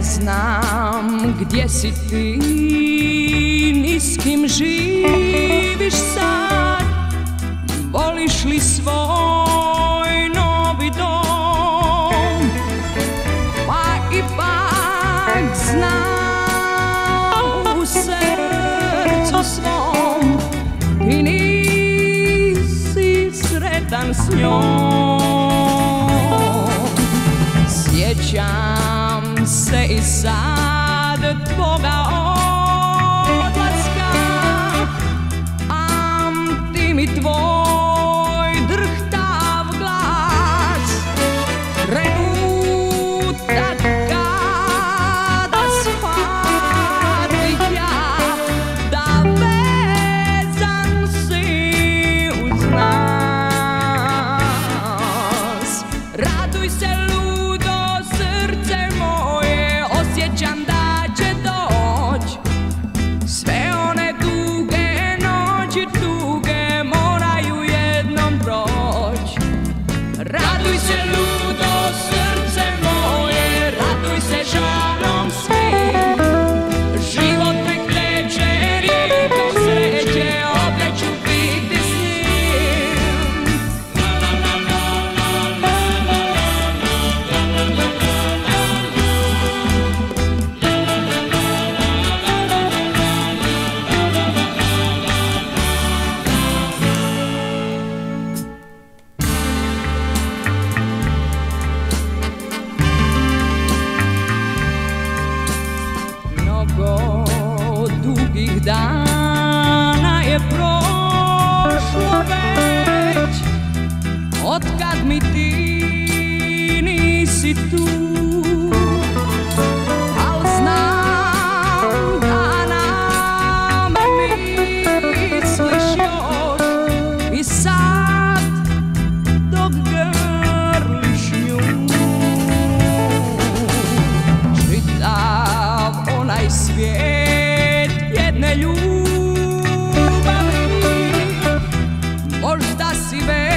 Znam gdje si ti, ni s kim živiš sad. Voliš li svoj novi dom? Pa ipak znam u srcu svom Ti nisi sretan s njom. Sjećam se i sad tvoga odlaska. Am ti mi tvoj We c'est lui Εγώ του γυγδάναια πρόσφυγα, ότι κατ' με τι είναι, ει του. svijet jedne ljubavi. Možda si već